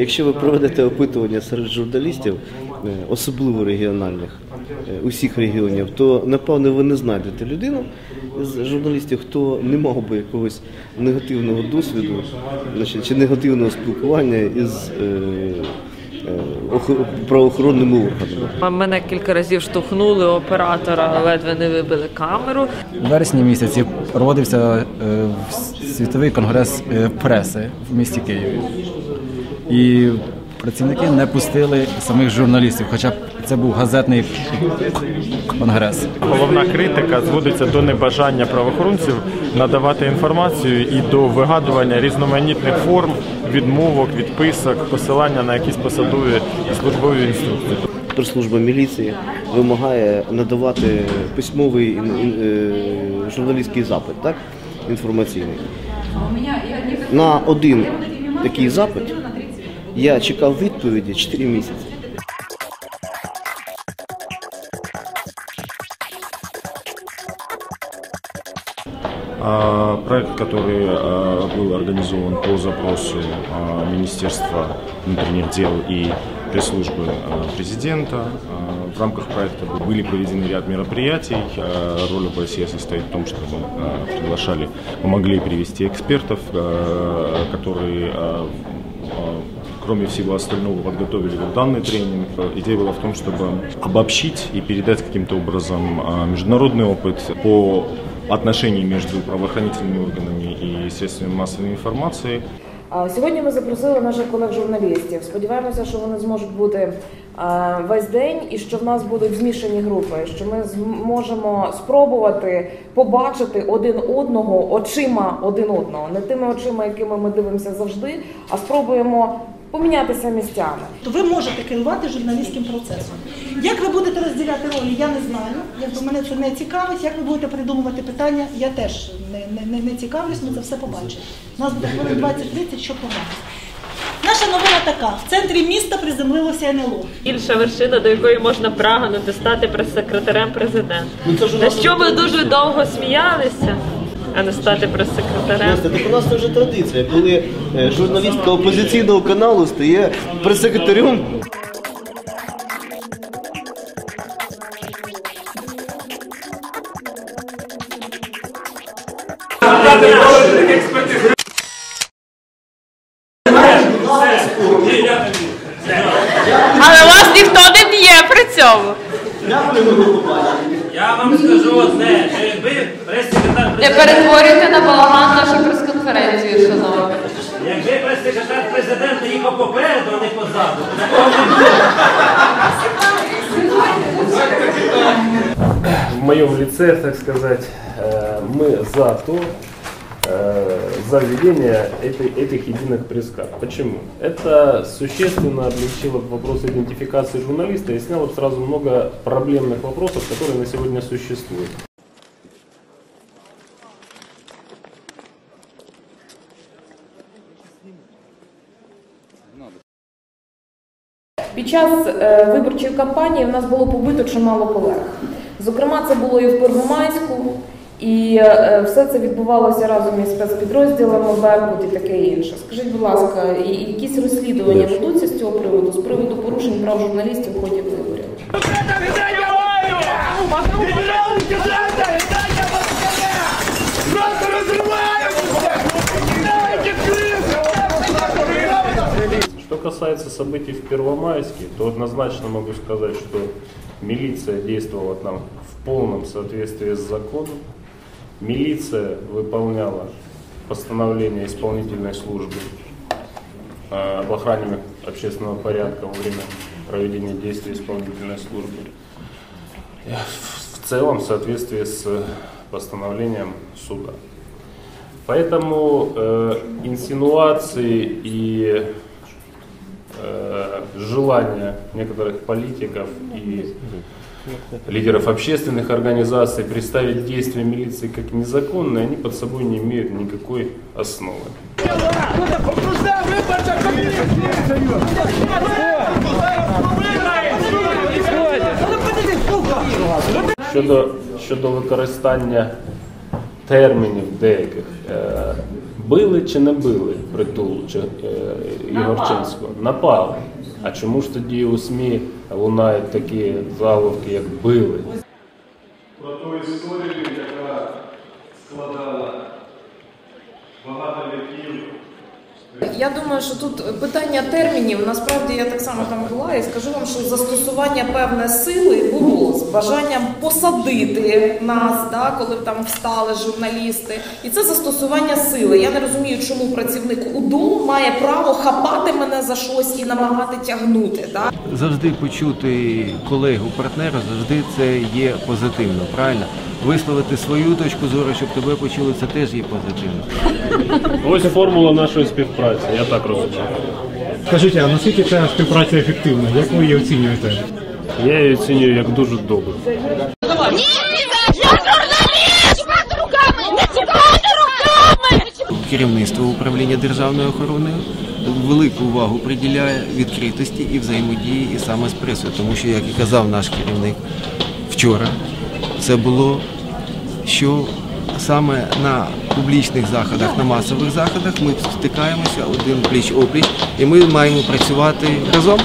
якщо ви проведете опитування серед журналістів, е, особливо регіональних, е, усіх регіонів, то напевно ви не знайдете людину з журналістів, хто не мав би якогось негативного досвіду значить, чи негативного спілкування із е, правоохоронними органами. Мене кілька разів штовхнули оператора, ледве не вибили камеру. У вересні місяці проводився світовий конгрес преси в місті Києві. І працівники не пустили самих журналістів, хоча б це був газетний конгрес. Головна критика зводиться до небажання правоохоронців надавати інформацію і до вигадування різноманітних форм відмовок, відписок, посилання на якісь посадові і службові інструкції. Прес-служба міліції вимагає надавати письмовий е, журналістський запит, так? інформаційний. На один такий запит я чекав відповіді 4 місяці. А, Проект, который а, был организован по запросу а, Министерства внутренних дел и пресс-службы а, президента. А, В рамках проекта были проведены ряд мероприятий. А, Роль ОБСЕ состоит в том, что мы а, приглашали, мы могли привести экспертов, а, которые а, а, кроме всего остального, подготовили вот данный тренинг. Идея была в том, чтобы обобщить и передать каким-то образом а, международный опыт по отношений между правоохранительными органами и средствами массовой информации. А, Сьогодні ми запросили наших колег-журналістів. Сподіваємося, що вони зможуть бути а, весь день і що в нас будуть змішані групи, що ми зможемо спробувати побачити один одного очима один одного, не тими очима, якими ми дивимося завжди, а спробуємо помінятися місцями. то ви можете керувати журналістським процесом. Як ви будете розділяти ролі, я не знаю. Якби мене це не цікавить, як ви будете придумувати питання, я теж не, не, не, не цікавлюсь, ми це все побачимо. У нас буде хвилин 20-30, що побачити. Наша новина така: в центрі міста приземлилося НЛО. Інша вершина, до якої можна прагнути стати прес-секретарем президента. На що ми дуже довго сміялися, а не стати прес-секретарем. Так у нас це вже традиція, коли е, журналістка опозиційного каналу стає прес-секретарем. Але вас ніхто не б'є при цьому. Я вам скажу одне, що якби прес-секретар Не перетворюйте на балаган нашу прес-конференцію, шановні. якби прес-секретар президента їхав попереду, а не позаду, то такого не було. в моем лице, так сказать, э, мы за то, э, за введение этой, этих единых пресс-карт. Почему? Это существенно облегчило вопрос идентификации журналиста и сняло сразу много проблемных вопросов, которые на сегодня существуют. Під час е, виборчої кампанії в нас було побито чимало колег. Зокрема, це було і в Первомайську, І е, все це відбувалося разом із спецпідрозділами Беркут і таке інше. Скажіть, будь ласка, якісь розслідування ведуться з цього приводу, з приводу порушень прав журналістів в ході виборів? Что касается событий в Первомайске, то однозначно могу сказать, что милиция действовала там в полном соответствии с законом. Милиция выполняла постановление исполнительной службы э, об охране общественного порядка во время проведения действий исполнительной службы. В целом в соответствии с постановлением суда. Поэтому э, инсинуации и э, желания некоторых политиков и лидеров общественных организаций представить действия милиции как незаконные, они под собой не имеют никакой основы. Щодо, щодо використання термінів деяких, е, Били чи не били притул чи, е, Ігорчинського? Напали. А чому ж тоді у СМІ лунають такі заголовки, як били? про ту історію, яка складала багато віків. Я думаю, що тут питання термінів. Насправді я так само там була і скажу вам, що застосування певної сили було бажанням посадити нас, да, коли там встали журналісти. І це застосування сили. Я не розумію, чому працівник УДО має право хапати мене за щось і намагати тягнути. Да? завжди почути колегу, партнера, завжди це є позитивно, правильно? Висловити свою точку зору, щоб тебе почули, це теж є позитивно. Ось формула нашої співпраці, я так розумію. Скажіть, а наскільки ця співпраця ефективна? Як ви її оцінюєте? Я її оцінюю як дуже добре. Керівництво управління державної охорони велику увагу приділяє відкритості і взаємодії і саме з пресою, тому що, як і казав наш керівник вчора, це було що саме на публічних заходах, на масових заходах ми стикаємося один пліч опліч, і ми маємо працювати разом.